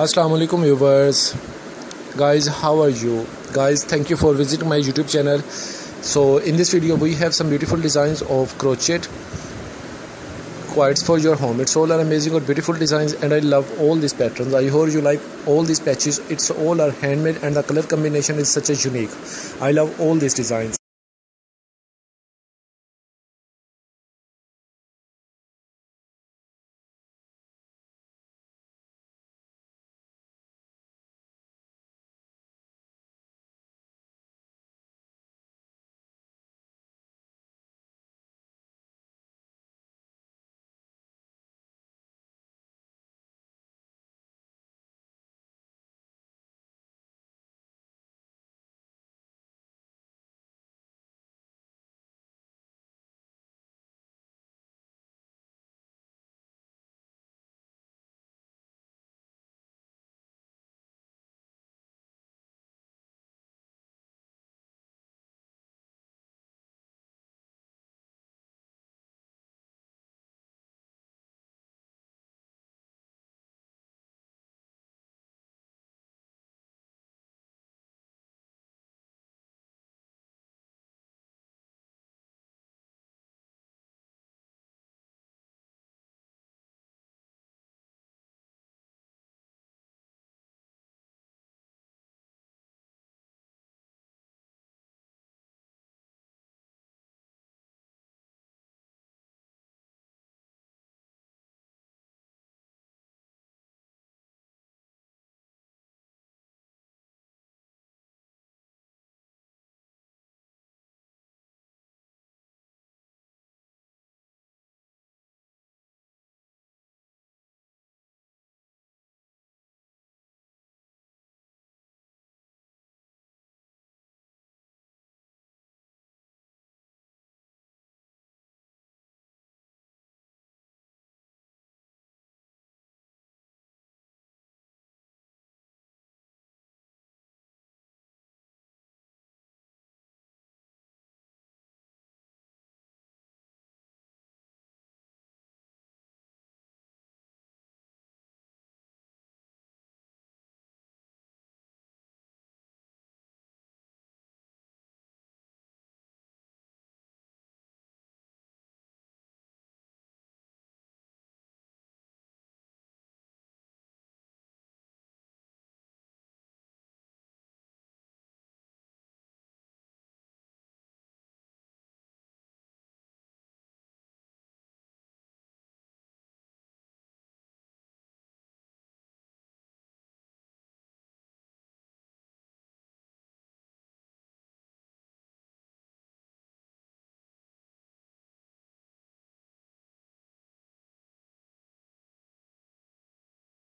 assalamu alaikum viewers. Guys how are you? Guys thank you for visiting my youtube channel. So in this video we have some beautiful designs of crochet quilts for your home. It's all are amazing or beautiful designs and i love all these patterns. I hope you like all these patches. It's all are handmade and the color combination is such a unique. I love all these designs.